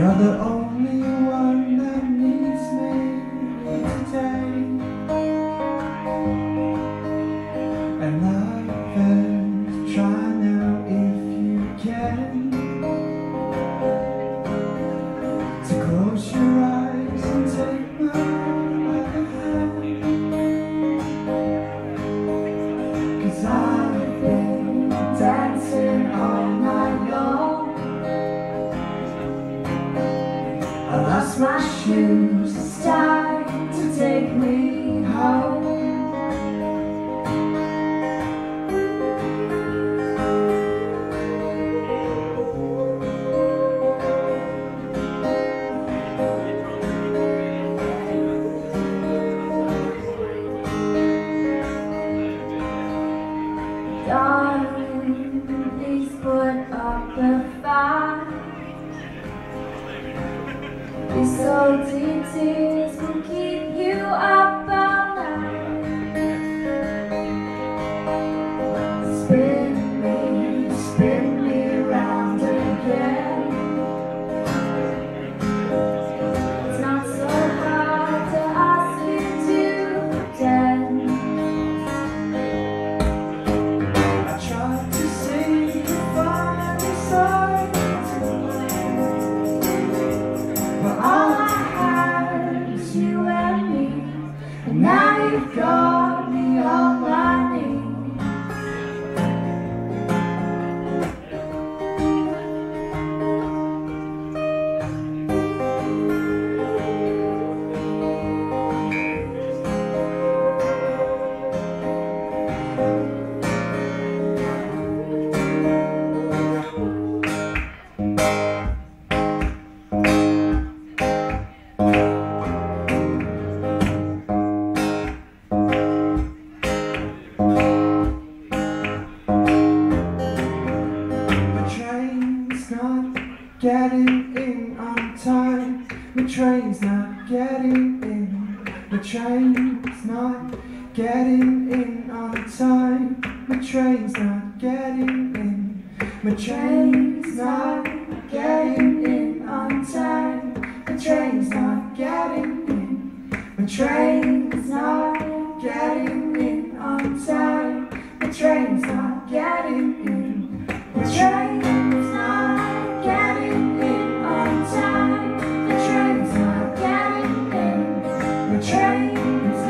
You're the only My shoes. Time to take me home. Darling, please put up a Salty tears will keep you up you've got me all train's not getting in. The train's not getting in on time. The train's not getting in. The train's not getting in on time. The train's not getting in. The train the trains